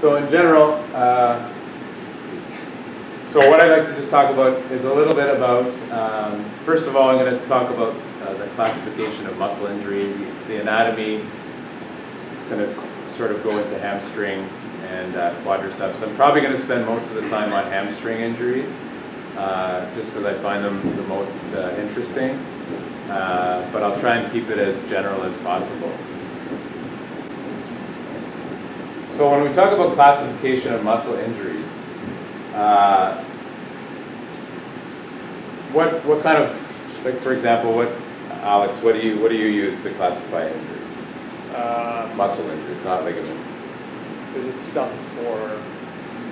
So in general, uh, so what I'd like to just talk about is a little bit about, um, first of all, I'm going to talk about uh, the classification of muscle injury, the anatomy. It's going to sort of go into hamstring and uh, quadriceps. I'm probably going to spend most of the time on hamstring injuries, uh, just because I find them the most uh, interesting. Uh, but I'll try and keep it as general as possible. So when we talk about classification of muscle injuries, uh, what what kind of like for example, what Alex, what do you what do you use to classify injuries? Uh, Muscle injuries, not ligaments. this is 2004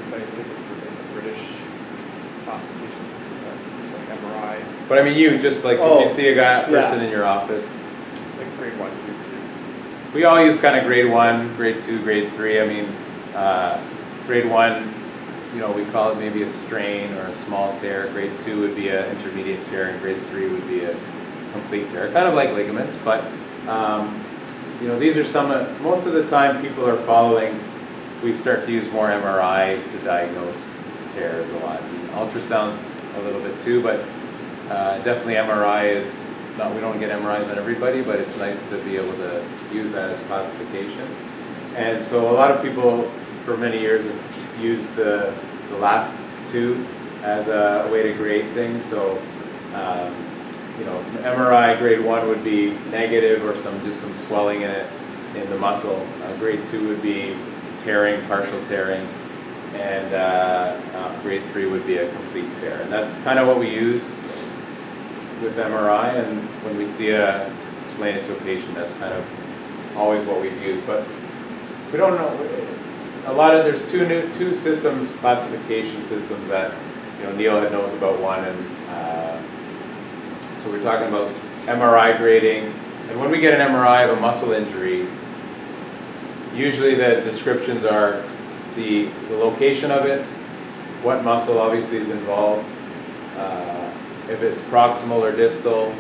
society the British classification system like MRI, But I mean, you just like if Oh, you see a guy person yeah. in your office, like grade one, grade two. We all use kind of grade one, grade two, grade three. I mean, uh, grade one, you know, we call it maybe a strain or a small tear. Grade two would be an intermediate tear, and grade three would be a complete tear. Kind of like ligaments, but um, you know, these are some. Of, most of the time, people are following. We start to use more MRI to diagnose tears a lot. Ultrasounds a little bit too, but uh, definitely MRI is not. We don't get MRIs on everybody, but it's nice to be able to use that as classification. And so a lot of people for many years have used the, the last two as a, way to grade things. So, um, you know, MRI grade one would be negative or some just some swelling in it in the muscle. Uh, grade two would be tearing, partial tearing, and uh, uh, grade three would be a complete tear. And that's kind of what we use with MRI. And when we see a explain it to a patient, that's kind of always what we've used. But we don't know. A lot of there's two new two systems classification systems that you know Neil had knows about one, and uh, so we're talking about MRI grading. And when we get an MRI of a muscle injury, usually the descriptions are the, the location of it, what muscle obviously is involved, uh, if it's proximal or distal,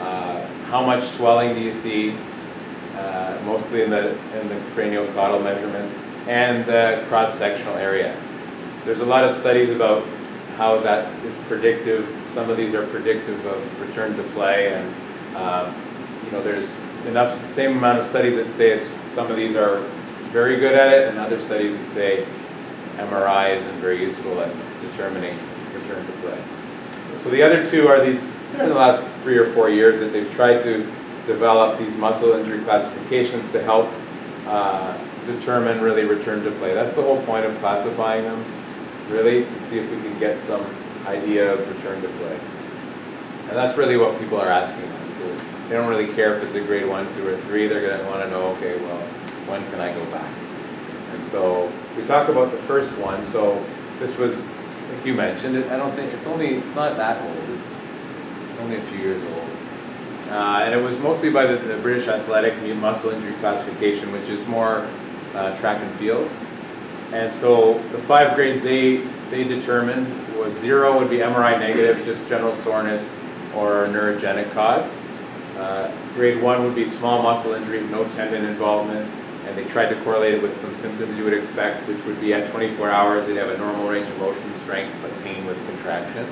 uh, how much swelling do you see, uh, mostly in the in the craniocaudal measurement, and the cross-sectional area. There's a lot of studies about how that is predictive. Some of these are predictive of return to play, and um, you know there's enough same amount of studies that say it's some of these are very good at it, and other studies that say MRI isn't very useful at determining return to play. So the other two are these in the last three or four years that they've tried to develop these muscle injury classifications to help uh, determine really return to play. That's the whole point of classifying them, really, to see if we can get some idea of return to play. And that's really what people are asking us. They they don't really care if it's a grade one, two, or three. They're going to want to know, okay, well, when can I go back? And so we talk about the first one. So this was, like you mentioned, it, I don't think it's only it's not that old. It's it's, only a few years old. Uh, and it was mostly by the, the British Athletic Muscle Injury Classification, which is more uh, track and field. And so the five grades they they determined was zero would be MRI negative, just general soreness or neurogenic cause. Uh, grade one would be small muscle injuries, no tendon involvement, and they tried to correlate it with some symptoms you would expect, which would be at 24 hours they'd have a normal range of motion, strength, but pain with contraction.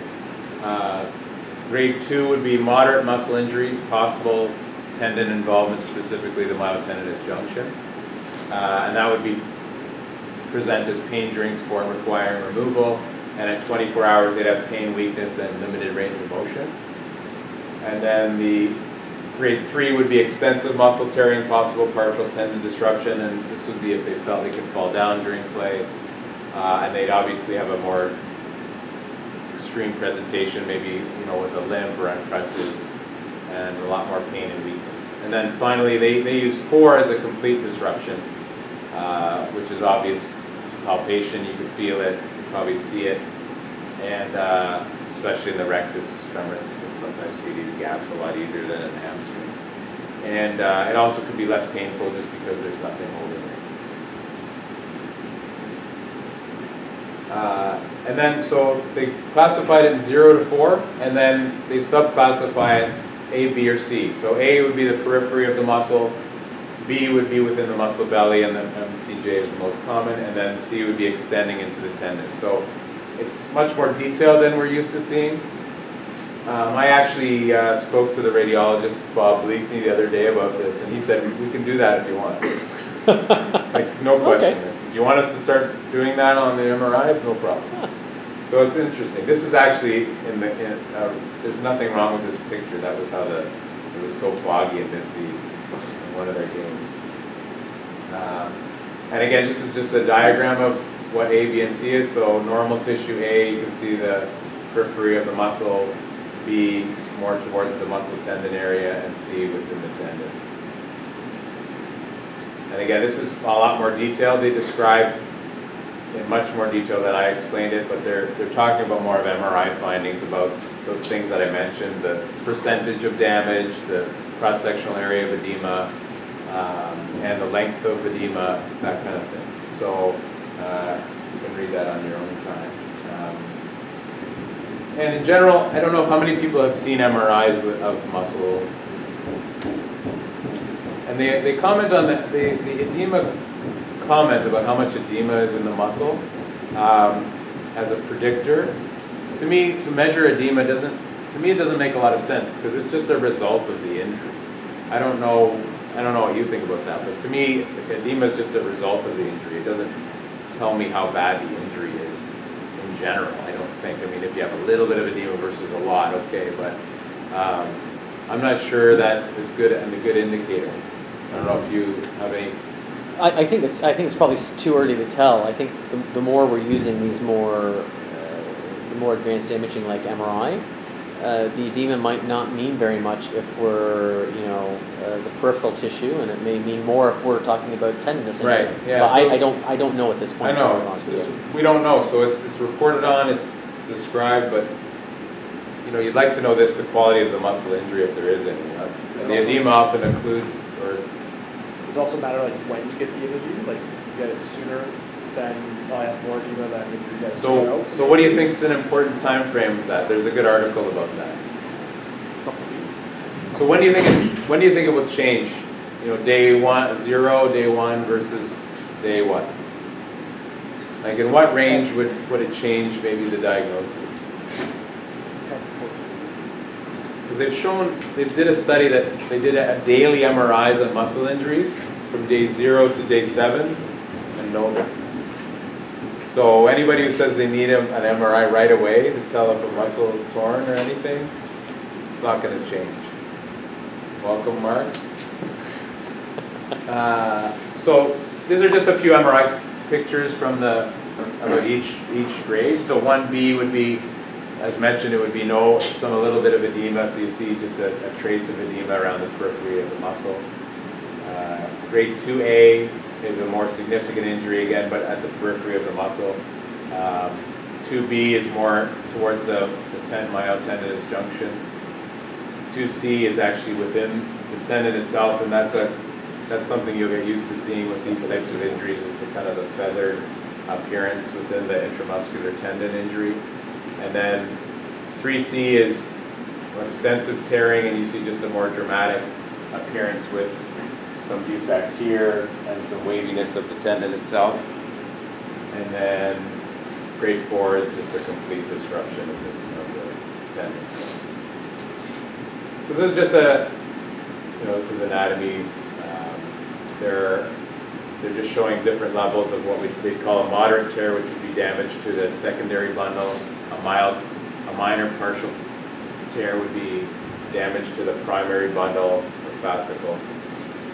Uh, grade two would be moderate muscle injuries, possible tendon involvement, specifically the myotendinous junction, uh, and that would be present as pain during sport requiring removal, and at 24 hours they'd have pain, weakness, and limited range of motion. And then the grade three would be extensive muscle tearing, possible partial tendon disruption, and this would be if they felt they could fall down during play. Uh, and they'd obviously have a more extreme presentation, maybe you know with a limp or on crutches, and a lot more pain and weakness. And then finally, they, they use four as a complete disruption, uh, which is obvious to palpation. You can feel it, you can probably see it, and uh, especially in the rectus femoris, sometimes see these gaps a lot easier than in hamstrings. And uh, it also could be less painful just because there's nothing holding it. Uh, and then, so they classified it in zero to four, and then they subclassify it A, B, or C. So A would be the periphery of the muscle, B would be within the muscle belly, and the MTJ is the most common, and then C would be extending into the tendon. So it's much more detailed than we're used to seeing. Um, I actually uh, spoke to the radiologist Bob Bleakney the other day about this, and he said we can do that if you want. like no question. Okay. If you want us to start doing that on the MRIs, no problem. So it's interesting. This is actually in the. In, uh, there's nothing wrong with this picture. That was how the. It was so foggy and misty in one of their games. Um, and again, this is just a diagram of what A, B, and C is. So normal tissue A, you can see the periphery of the muscle. B, more towards the muscle tendon area, and C within the tendon. And again, this is a lot more detailed. They describe in much more detail than I explained it, but they're, they're talking about more of MRI findings about those things that I mentioned, the percentage of damage, the cross-sectional area of edema, um, and the length of edema, that kind of thing. So uh, you can read that on your own time. And in general, I don't know how many people have seen MRIs of muscle. And they, they comment on the, the, the edema comment about how much edema is in the muscle um, as a predictor. To me, to measure edema doesn't, to me it doesn't make a lot of sense because it's just a result of the injury. I don't know, I don't know what you think about that, but to me, edema is just a result of the injury. It doesn't tell me how bad the injury is in general, think. I mean, if you have a little bit of edema versus a lot, okay, but um, I'm not sure that is good and a good indicator. I don't know if you have any I, I think it's I think it's probably too early to tell. I think the, the more we're using these more uh, the more advanced imaging like MRI, uh, the edema might not mean very much if we're you know uh, the peripheral tissue, and it may mean more if we're talking about injury. Right, yeah, But so- I, I don't I don't know at this point. be know, just, we don't know, so it's, it's reported on, it's described, but, you know, you'd like to know this, the quality of the muscle injury if there is any. uh, And the edema often includes, or, Does it also matter like when you get the imaging, like you get it sooner than, have more edema than if you get it so, so what do you think is an important time frame that? There's a good article about that. So when do you think it's, when do you think it will change? You know, day one, zero, day one versus day what? Like in what range would, would it change maybe the diagnosis? Because they've shown, they did a study that they did a daily MRIs on muscle injuries from day zero to day seven, and no difference. So anybody who says they need an MRI right away to tell if a muscle is torn or anything, it's not gonna change. Welcome, Mark. Uh, So these are just a few MRI pictures from the, about each, each grade. So one B would be, as mentioned, it would be no, some, a little bit of edema, so you see just a, a trace of edema around the periphery of the muscle. Uh, Grade two A is a more significant injury again, but at the periphery of the muscle. Um, Two B is more towards the, the ten, myotendinous junction. Two C is actually within the tendon itself, and that's a, that's something you'll get used to seeing with these types of injuries, kind of the feathered appearance within the intramuscular tendon injury. And then three C is extensive tearing, and you see just a more dramatic appearance with some defect here and some waviness of the tendon itself. And then grade four is just a complete disruption of the, of the tendon. So this is just a, you know, this is anatomy. Um, They're, they're just showing different levels of what we, they'd call a moderate tear, which would be damage to the secondary bundle. A mild, a minor partial tear would be damage to the primary bundle or fascicle.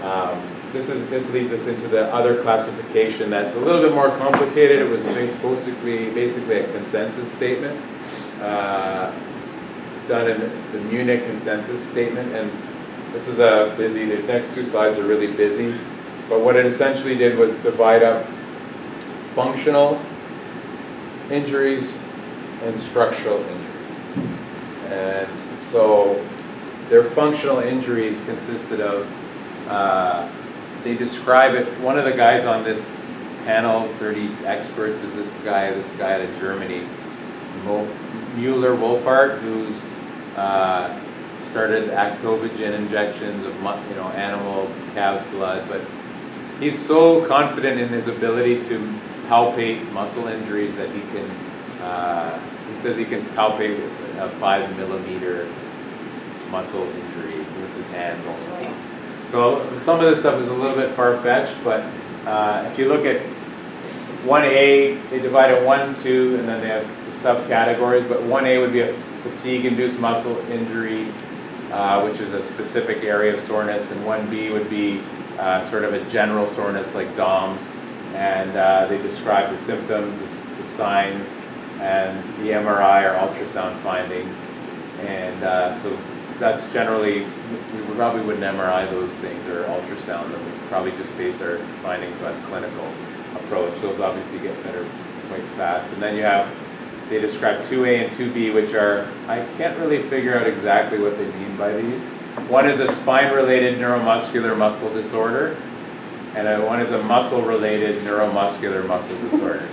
Um, This is, this leads us into the other classification that's a little bit more complicated. It was basically, basically a consensus statement. uh, Done in the Munich consensus statement, and this is a busy, the next two slides are really busy. But what it essentially did was divide up functional injuries and structural injuries. And so their functional injuries consisted of, uh, they describe it, one of the guys on this panel, 30 experts, is this guy, this guy out of Germany, Mueller Wohlfahrt, who's uh, started Actovegin injections of you know animal calf's blood, but he's so confident in his ability to palpate muscle injuries that he can. Uh, he says he can palpate with a five millimeter muscle injury with his hands only. So some of this stuff is a little bit far fetched, but uh, if you look at 1A, they divide it 1, 2, and then they have the subcategories, but 1A would be a fatigue-induced muscle injury, uh, which is a specific area of soreness, and 1B would be uh, sort of a general soreness like DOMS, and uh, they describe the symptoms, the, the signs, and the MRI or ultrasound findings, and uh, so that's generally, we probably wouldn't MRI those things or ultrasound them, we'd probably just base our findings on clinical approach. Those obviously get better quite fast. And then you have, they describe 2A and 2B, which are, I can't really figure out exactly what they mean by these. One is a spine-related neuromuscular muscle disorder, and one is a muscle-related neuromuscular muscle disorder.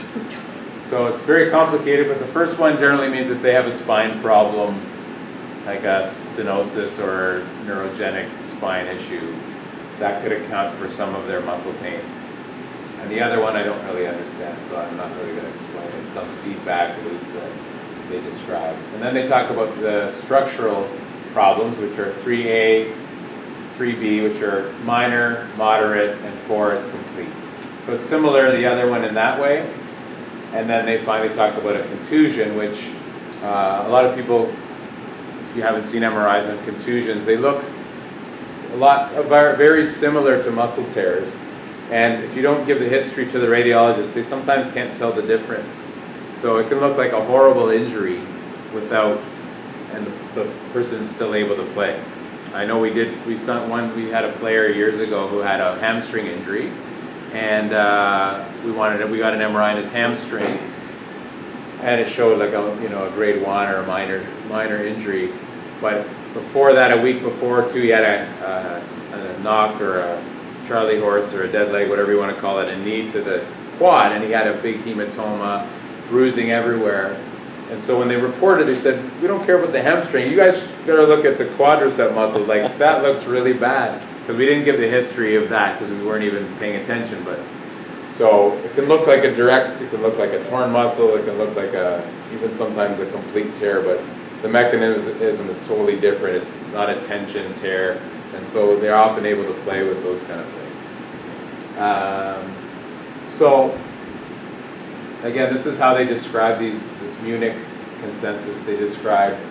So it's very complicated, but the first one generally means if they have a spine problem, like a stenosis or neurogenic spine issue, that could account for some of their muscle pain. And the other one I don't really understand, so I'm not really going to explain it. Some feedback loop that they describe. And then they talk about the structural problems, which are 3A, 3B, which are minor, moderate, and 4 is complete. So it's similar to the other one in that way. And then they finally talk about a contusion, which uh, a lot of people, if you haven't seen MRIs on contusions, they look a lot very similar to muscle tears. And if you don't give the history to the radiologist, they sometimes can't tell the difference. So it can look like a horrible injury without, and the person's still able to play. I know we did, we sent one, we had a player years ago who had a hamstring injury, and uh, we wanted, it- we got an MRI on his hamstring, and it showed like a, you know, a grade one or a minor, minor injury. But before that, a week before too, he had a, a, a knock or a Charlie horse or a dead leg, whatever you want to call it, a knee to the quad, and he had a big hematoma, bruising everywhere. And so when they reported, they said, "We don't care about the hamstring. You guys better look at the quadricep muscle. Like that looks really bad." Because we didn't give the history of that because we weren't even paying attention. But so it can look like a direct, it can look like a torn muscle, it can look like a even sometimes a complete tear. But the mechanism is totally different. It's not a tension tear, and so they're often able to play with those kind of things. Um, so again, this is how they describe these, this Munich consensus. They described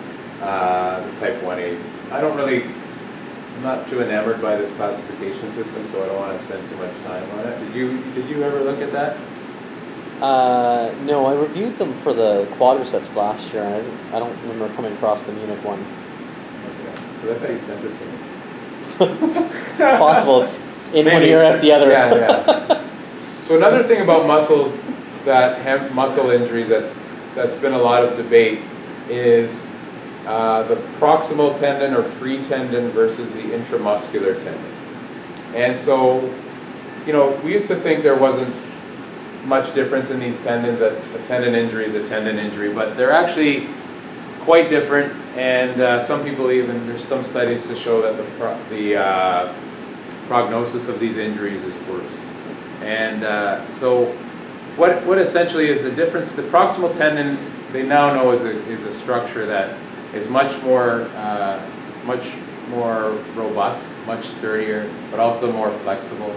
uh, the type 1A. I don't really, I'm not too enamored by this classification system, so I don't want to spend too much time on it. Did you, did you ever look at that? Uh, no, I reviewed them for the quadriceps last year. and I, I don't remember coming across the Munich one. Okay. 'Cause I thought you sent it to me. It's possible it's in one Maybe. ear out the other. Yeah, yeah. So another thing about muscle, that muscle injuries that's, that's been a lot of debate is uh, the proximal tendon or free tendon versus the intramuscular tendon. And so, you know, we used to think there wasn't much difference in these tendons, that a tendon injury is a tendon injury, but they're actually quite different, and uh, some people even, there's some studies to show that the, pro- the uh, prognosis of these injuries is worse. And uh, so, what, what essentially is the difference? The proximal tendon, they now know is a, is a structure that is much more, uh, much more robust, much sturdier, but also more flexible.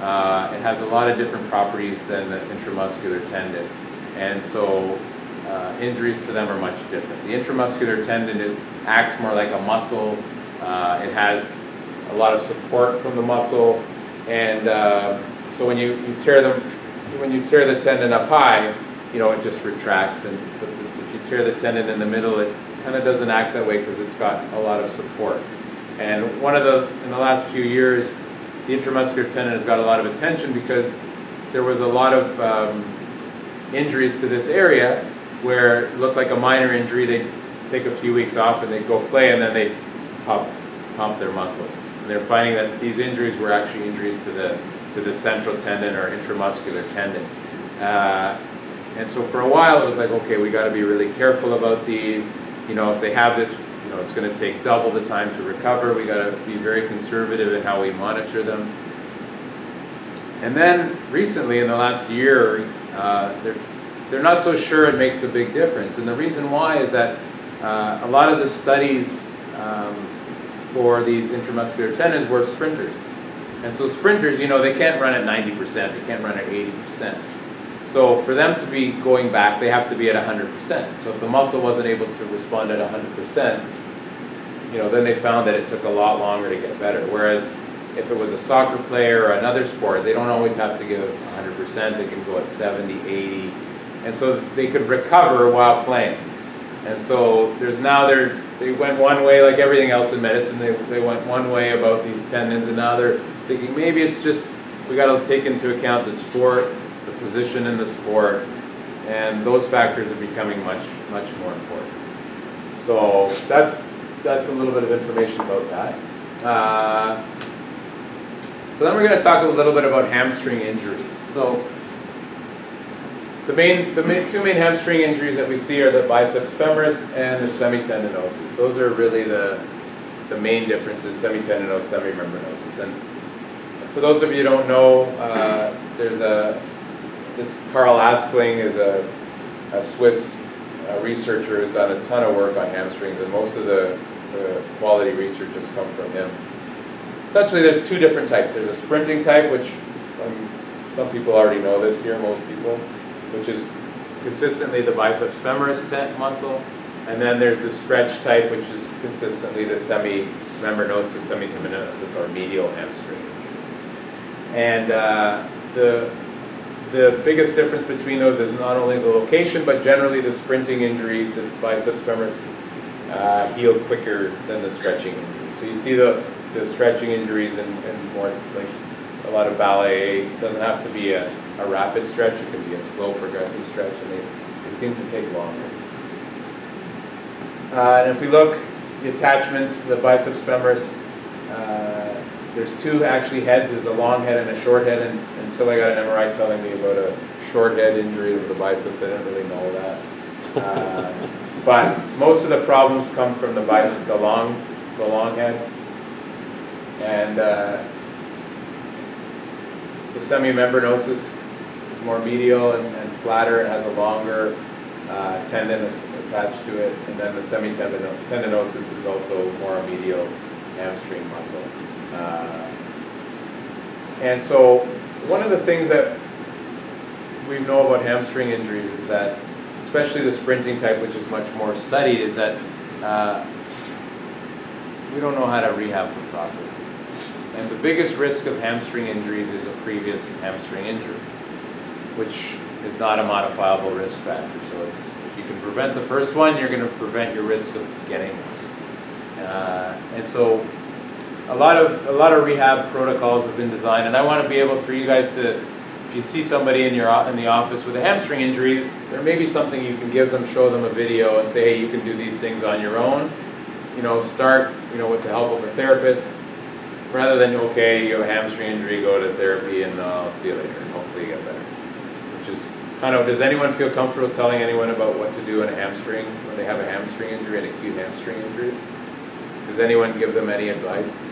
Uh, it has a lot of different properties than the intramuscular tendon. And so uh, injuries to them are much different. The intramuscular tendon it acts more like a muscle. Uh, it has a lot of support from the muscle, and uh, so when you, you tear them, when you tear the tendon up high, you know it just retracts. And if you tear the tendon in the middle, it kind of doesn't act that way because it's got a lot of support. And one of the in the last few years, the intramuscular tendon has got a lot of attention because there was a lot of um, injuries to this area where it looked like a minor injury. They'd take a few weeks off and they'd go play and then they'd pump, pump their muscle. And they're finding that these injuries were actually injuries to the, to the central tendon or intramuscular tendon. Uh, and so for a while it was like, okay, we got to be really careful about these. You know, if they have this, you know, it's going to take double the time to recover. We got to be very conservative in how we monitor them. And then recently, in the last year, uh, they're, not so sure it makes a big difference. And the reason why is that uh, a lot of the studies um, for these intramuscular tendons were sprinters. And so sprinters, you know, they can't run at 90%, they can't run at 80%. So for them to be going back, they have to be at 100%. So if the muscle wasn't able to respond at 100%, you know, then they found that it took a lot longer to get better. Whereas if it was a soccer player or another sport, they don't always have to give 100%. They can go at 70, 80. And so they could recover while playing. And so there's now they're, they went one way like everything else in medicine. They, they went one way about these tendons and now they're thinking maybe it's just, we got to take into account the sport, the position in the sport, and those factors are becoming much, much more important. So that's, that's a little bit of information about that. Uh, so then we're going to talk a little bit about hamstring injuries. So the main, the main, two main hamstring injuries that we see are the biceps femoris and the semitendinosus. Those are really the, the main differences, semitendinosus, semimembranosus. And for those of you who don't know, uh, there's a, this Carl Askling is a, a Swiss uh, researcher who's done a ton of work on hamstrings, and most of the, the quality research has come from him. Essentially, there's two different types. There's a sprinting type, which um, some people already know this here, most people, which is consistently the biceps femoris muscle. And then there's the stretch type, which is consistently the semimembranosus, semitendinosus, or medial hamstring. And uh, the, the biggest difference between those is not only the location, but generally the sprinting injuries, the biceps femoris, uh, heal quicker than the stretching injuries. So you see the, the stretching injuries and, more like a lot of ballet, it doesn't have to be a, a rapid stretch, it can be a slow progressive stretch, and they, they seem to take longer. Uh, and if we look, the attachments, the biceps femoris, uh, there's two actually heads. There's a long head and a short head. And until I got an MRI telling me about a short head injury of the biceps, I didn't really know that. Uh, but most of the problems come from the bicep, the long, the long head, and uh, the semimembranosus more medial and, and flatter. It has a longer uh, tendon attached to it, and then the semitendinosus is also more a medial hamstring muscle. Uh, and so one of the things that we know about hamstring injuries is that, especially the sprinting type, which is much more studied, is that uh, we don't know how to rehab them properly. And the biggest risk of hamstring injuries is a previous hamstring injury, which is not a modifiable risk factor. So it's if you can prevent the first one, you're going to prevent your risk of getting one. Uh, and so a lot of a lot of rehab protocols have been designed, and I want to be able for you guys to, if you see somebody in your in the office with a hamstring injury, there may be something you can give them, show them a video, and say, hey, you can do these things on your own. You know, start you know with the help of a therapist, rather than okay, you have a hamstring injury, go to therapy, and uh, I'll see you later, and hopefully you get better. Which is kind of, does anyone feel comfortable telling anyone about what to do in a hamstring when they have a hamstring injury, an acute hamstring injury? Does anyone give them any advice?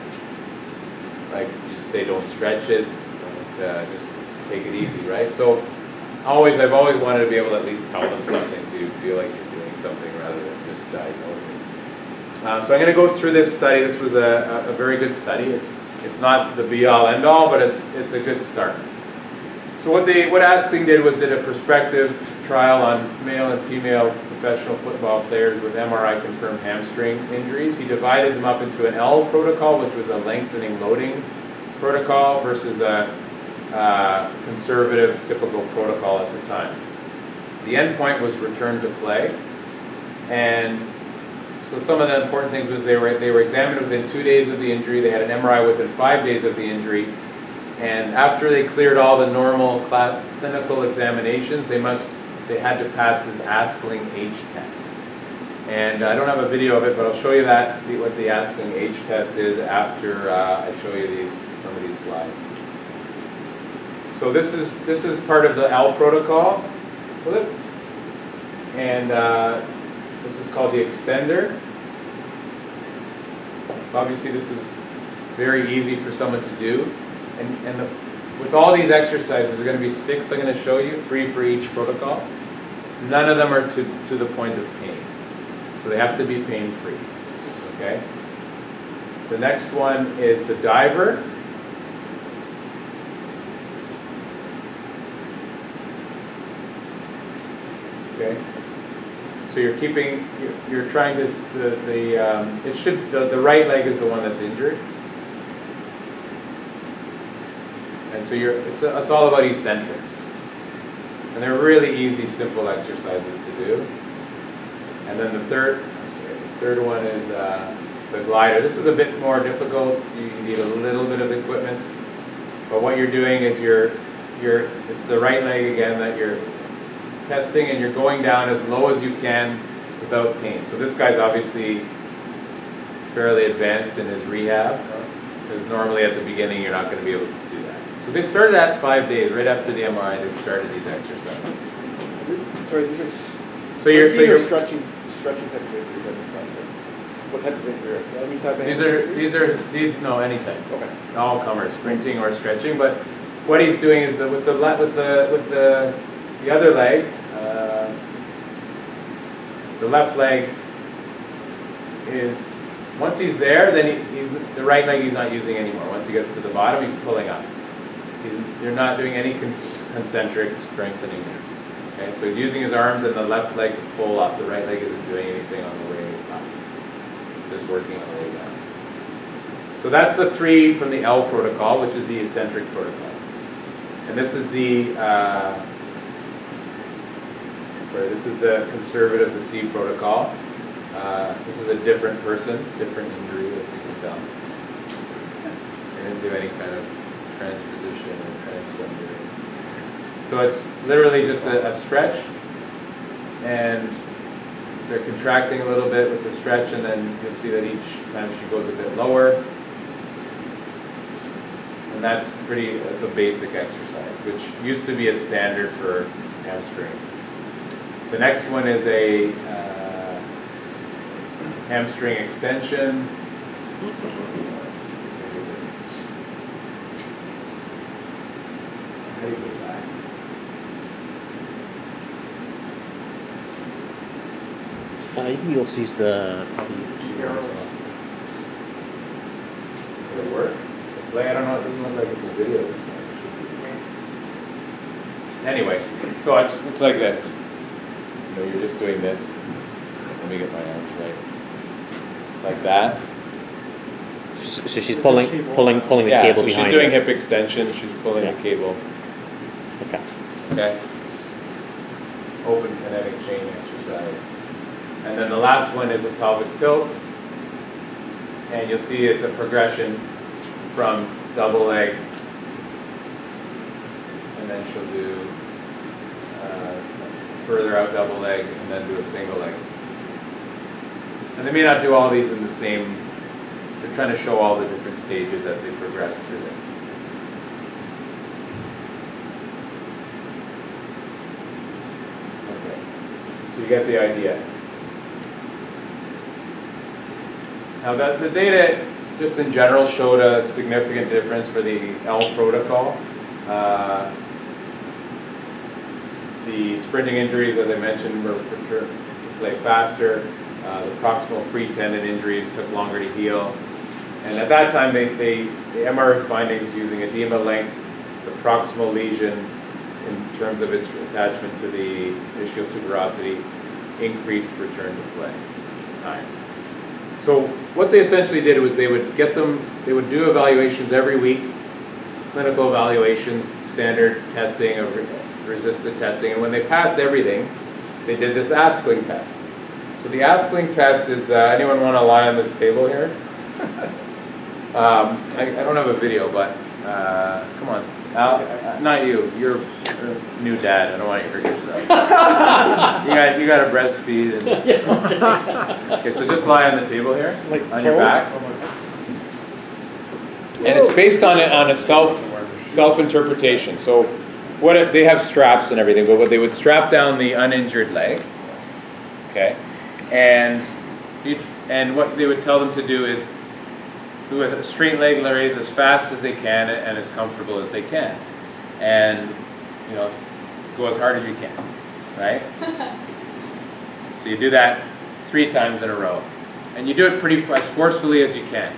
Like you just say, don't stretch it, don't uh, just take it easy, right? So always, I've always wanted to be able to at least tell them something so you feel like you're doing something rather than just diagnosing. Uh, so I'm going to go through this study. This was a, a very good study. It's it's not the be-all, end-all, but it's it's a good start. So what they what Askling did was did a prospective trial on male and female professional football players with MRI confirmed hamstring injuries. He divided them up into an L protocol, which was a lengthening loading protocol, versus a uh, conservative typical protocol at the time. The endpoint was return to play, and so some of the important things was they were they were examined within two days of the injury. They had an MRI within five days of the injury, and after they cleared all the normal clinical examinations, they must they had to pass this Askling H test. And I don't have a video of it, but I'll show you that, what the Askling H test is after uh, I show you these some of these slides. So this is this is part of the L protocol. And uh, this is called the extender. So obviously this is very easy for someone to do. And, and the, with all these exercises, there's gonna be six I'm gonna show you, three for each protocol. None of them are to, to the point of pain. So they have to be pain-free, okay? The next one is the diver. Okay? So you're keeping, you're, you're trying to, the, the, um, it should, the, the right leg is the one that's injured. So you're, it's, it's all about eccentrics. And they're really easy, simple exercises to do. And then the third, sorry, the third one is uh, the glider. This is a bit more difficult. You need a little bit of equipment. But what you're doing is you're, you're, it's the right leg again that you're testing and you're going down as low as you can without pain. So this guy's obviously fairly advanced in his rehab. Because normally at the beginning, you're not going to be able to do. So they started at five days, right after the MRI, they started these exercises. Sorry, these are. So you're, so you're, stretching, stretching type of injury, that makes sense, right? What type of injury? Any type of these injury? are, these are, these, no, any type. Okay. all comers, sprinting or stretching, but what he's doing is that with the, with the, with the, the other leg, uh, the left leg is, once he's there, then he, he's, the right leg he's not using anymore. Once he gets to the bottom, he's pulling up. You're not doing any concentric strengthening there. Okay, so he's using his arms and the left leg to pull up. The right leg isn't doing anything on the way up. It's just working on the way down. So that's the three from the L protocol, which is the eccentric protocol. And this is the, uh, sorry, this is the conservative, the C protocol. Uh, this is a different person, different injury, as you can tell. They didn't do any kind of transposition or transgender. So it's literally just a, a stretch, and they're contracting a little bit with the stretch, and then you'll see that each time she goes a bit lower. And that's pretty, that's a basic exercise, which used to be a standard for hamstring. The next one is a uh, hamstring extension. How do you go back? You can also use the, probably use the keyboard as well. Will it work? The I don't know, it doesn't look like it's a video this one. It should be. Anyway, so it's, it's like this. You know, you're just doing this. Let me get my arms right. Like that. So so she's pulling, pulling, pulling the Yeah, cable so behind she's doing her. hip extension, she's pulling the cable, Okay. okay? Open kinetic chain exercise. And then the last one is a pelvic tilt. And you'll see it's a progression from double leg. And then she'll do uh, further out double leg and then do a single leg. And they may not do all these in the same, they're trying to show all the different stages as they progress through this. Okay, so you get the idea. Now the data, just in general, showed a significant difference for the L protocol. Uh, the sprinting injuries, as I mentioned, were to play faster. Uh, the proximal free tendon injuries took longer to heal. And at that time, they, they, the MRI findings using edema length, the proximal lesion in terms of its attachment to the ischial tuberosity, increased return to play time. So what they essentially did was they would get them, they would do evaluations every week, clinical evaluations, standard testing of resistant testing, and when they passed everything, they did this Askling test. So the Askling test is, uh, anyone want to lie on this table here? Um, I, I don't have a video, but, uh, come on, uh, not you, you're a new dad, I don't want you to hurt yourself. You got, you got to breastfeed and. Okay, so just lie on the table here, Like on your back. And it's based on a, on a self, self-interpretation, so what, if- they have straps and everything, but what they would strap down the uninjured leg, okay? And, and what they would tell them to do is do a straight leg raise as fast as they can and as comfortable as they can. And, you know, go as hard as you can, right? so you do that three times in a row. And you do it pretty as forcefully as you can.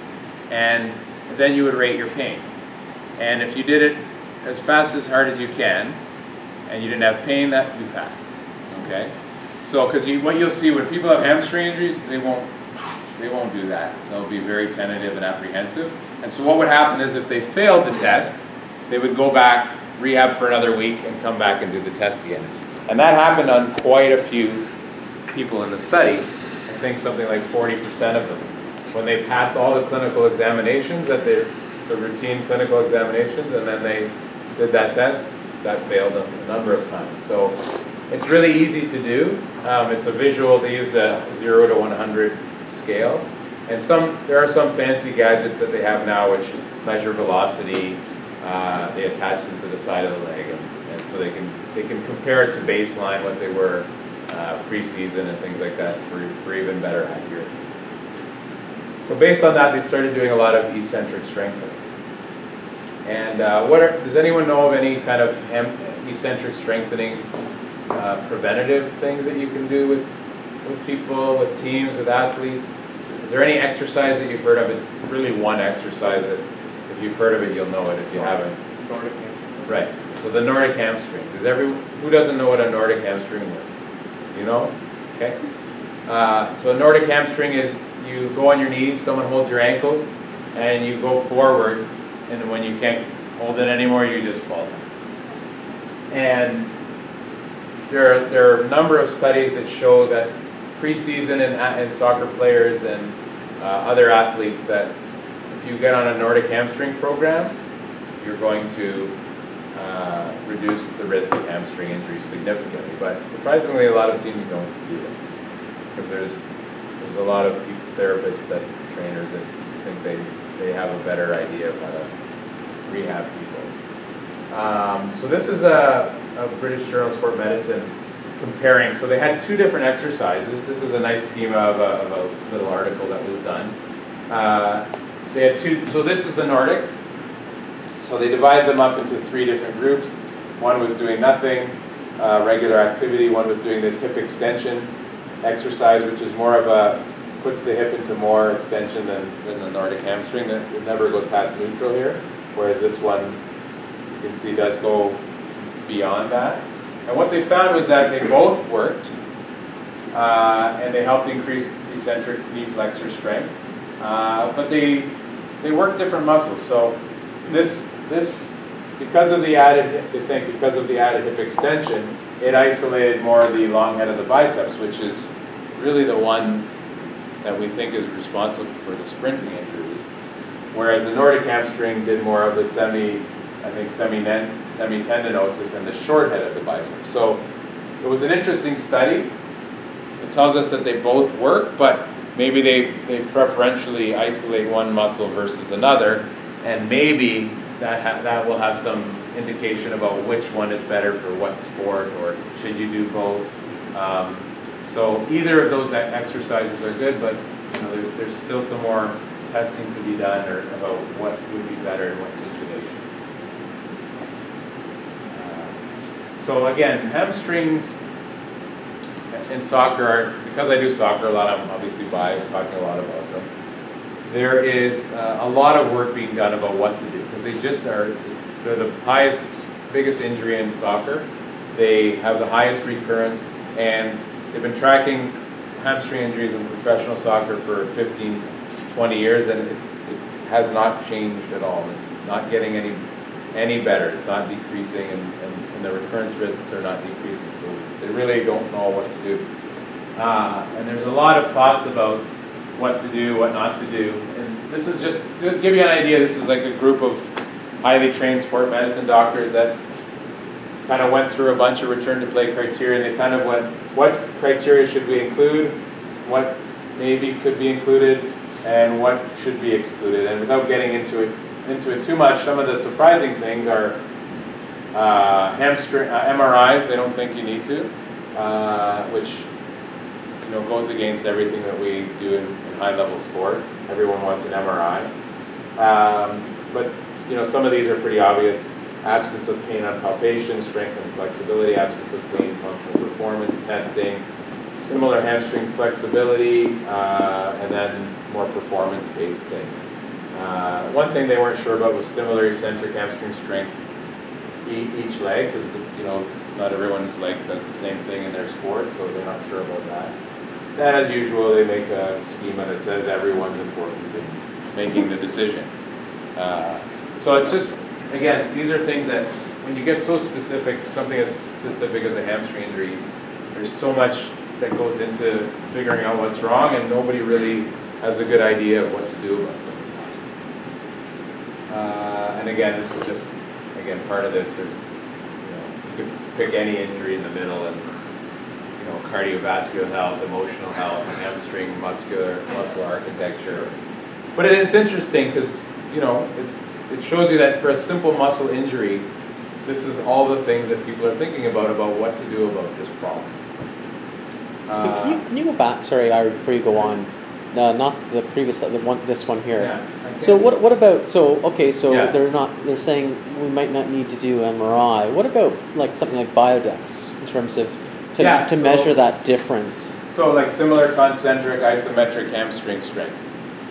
And then you would rate your pain. And if you did it as fast as hard as you can, and you didn't have pain, that you passed. Okay? So, because you, what you'll see when people have hamstring injuries, they won't they won't do that. They'll be very tentative and apprehensive. And so what would happen is if they failed the test, they would go back, rehab for another week, and come back and do the test again. And that happened on quite a few people in the study. I think something like 40% of them. When they passed all the clinical examinations, at the, the routine clinical examinations, and then they did that test, that failed them a number of times. So it's really easy to do. Um, it's a visual, they use the 0 to 100 scale. And some, there are some fancy gadgets that they have now which measure velocity. Uh, they attach them to the side of the leg, and, and, so they can they can compare it to baseline what they were uh, preseason and things like that for for even better accuracy. So based on that, they started doing a lot of eccentric strengthening. And uh, what are, does anyone know of any kind of eccentric strengthening uh, preventative things that you can do with with people, with teams, with athletes? Is there any exercise that you've heard of? It's really one exercise that if you've heard of it, you'll know it. If you haven't, Nordic hamstring. right. So the Nordic hamstring. Does every who doesn't know what a Nordic hamstring is? You know? Okay. Uh, so a Nordic hamstring is you go on your knees, someone holds your ankles, and you go forward, and when you can't hold it anymore, you just fall. And there are, there are a number of studies that show that preseason and, and soccer players and uh, other athletes that if you get on a Nordic hamstring program, you're going to uh, reduce the risk of hamstring injuries significantly. But surprisingly, a lot of teams don't do it because there's there's a lot of therapists that trainers that think they they have a better idea of how to rehab people. Um, so this is a, a British Journal of Sport Medicine comparing. So they had two different exercises. This is a nice schema of a, of a little article that was done. Uh, they had two, so this is the Nordic. So they divided them up into three different groups. One was doing nothing, uh, regular activity. One was doing this hip extension exercise, which is more of a, puts the hip into more extension than, than the Nordic hamstring. It never goes past neutral here, whereas this one, you can see, does go beyond that. And what they found was that they both worked, uh, and they helped increase eccentric knee flexor strength. Uh, but they they work different muscles. So this this because of the added they think because of the added hip extension, it isolated more of the long head of the biceps, which is really the one that we think is responsible for the sprinting injuries. Whereas the Nordic hamstring did more of the semi, I think semi semitendinosus and the short head of the bicep. So it was an interesting study. It tells us that they both work, but maybe they, they preferentially isolate one muscle versus another, and maybe that, that will have some indication about which one is better for what sport, or should you do both. Um, so either of those exercises are good, but you know, there's, there's still some more testing to be done or about what would be better in what situation. So again, hamstrings in soccer because I do soccer a lot, I'm obviously biased talking a lot about them. There is uh, a lot of work being done about what to do because they just are, they're the highest, biggest injury in soccer. They have the highest recurrence and they've been tracking hamstring injuries in professional soccer for 15, 20 years and it's, it has not changed at all. It's not getting any any better. It's not decreasing and, and, and, the recurrence risks are not decreasing. So they really don't know what to do. Uh, and there's a lot of thoughts about what to do, what not to do. And this is just, to give you an idea, this is like a group of highly trained sport medicine doctors that kind of went through a bunch of return to play criteria and they kind of went, what criteria should we include, what maybe could be included, and what should be excluded. And without getting into it into it too much, some of the surprising things are uh, hamstring uh, MRIs. They don't think you need to, uh, which you know goes against everything that we do in, in high-level sport. Everyone wants an MRI. Um, but, you know, some of these are pretty obvious. Absence of pain on palpation, strength and flexibility, absence of pain, functional performance testing, similar hamstring flexibility, uh, and then more performance-based things. Uh, one thing they weren't sure about was similar eccentric hamstring strength e- each leg, because, you know, not everyone's leg does the same thing in their sport, so they're not sure about that. And as usual, they make a schema that says everyone's important in making the decision. Uh, So it's just, again, these are things that, when you get so specific, something as specific as a hamstring injury, there's so much that goes into figuring out what's wrong, and nobody really has a good idea of what to do about them. Uh, And again, this is just, again, part of this, there's, you know, you could pick any injury in the middle and, you know, cardiovascular health, emotional health, hamstring, muscular, muscle architecture. But it- it's interesting because, you know, it, it shows you that for a simple muscle injury, this is all the things that people are thinking about, about what to do about this problem. Can- Can you, Uh, can you go back, sorry, Ira, before you go on, no, not the previous, the one, this one here. yeah, So what, what about, so, okay, so Yeah. they're not, they're saying we might not need to do MRI. What about like something like Biodex in terms of, to, Yeah, to so- measure that difference? So like similar concentric isometric hamstring strength.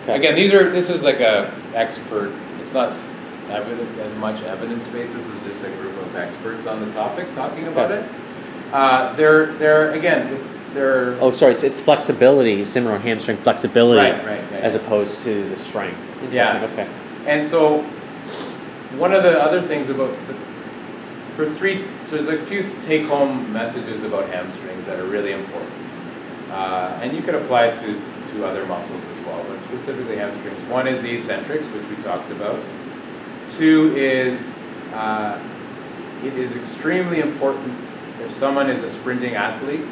Okay. Again, these are, this is like a expert, it's not as much evidence base, this is just a group of experts on the topic talking about Okay. it. Uh, they're, they're, again, with- they're. Oh, sorry, it's, it's flexibility, similar hamstring flexibility. Right, right, yeah, As opposed to the strength. Yeah. Okay. And so, one of the other things about the, for three, so there's a few take-home messages about hamstrings that are really important, uh, and you could apply it to to other muscles as well, but specifically hamstrings. One is the eccentrics, which we talked about. Two is uh, it is extremely important if someone is a sprinting athlete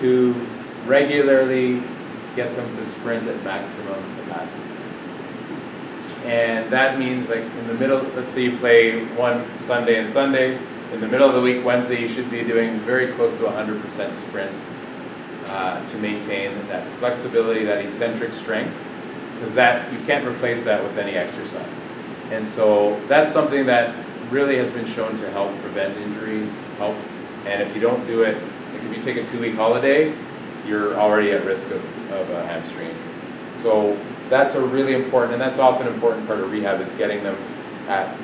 to regularly get them to sprint at maximum capacity. And that means like in the middle, let's say you play one Sunday and Sunday, in the middle of the week, Wednesday, you should be doing very close to 100% sprint uh, to maintain that flexibility, that eccentric strength, because that you can't replace that with any exercise. And so that's something that really has been shown to help prevent injuries, help. And if you don't do it, like if you take a two-week holiday, you're already at risk of, of a hamstring. So that's a really important, and that's often an important part of rehab is getting them at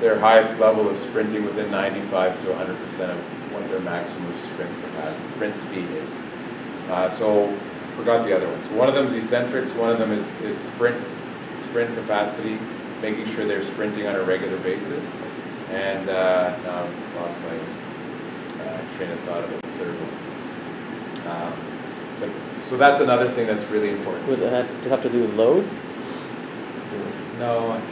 their highest level of sprinting within 95 to 100 percent of what their maximum sprint capacity, sprint speed is. Uh, so I forgot the other one. So one of them is eccentrics, one of them is, is sprint sprint capacity, making sure they're sprinting on a regular basis. And uh, now I've lost my uh, train of thought about the third one. Um, but, so that's another thing that's really important. Would it have, does it have to do with load? No, I, th-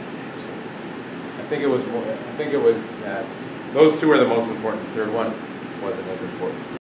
I think it was more. I think it was. Uh, those two are the most important. The third one wasn't as important.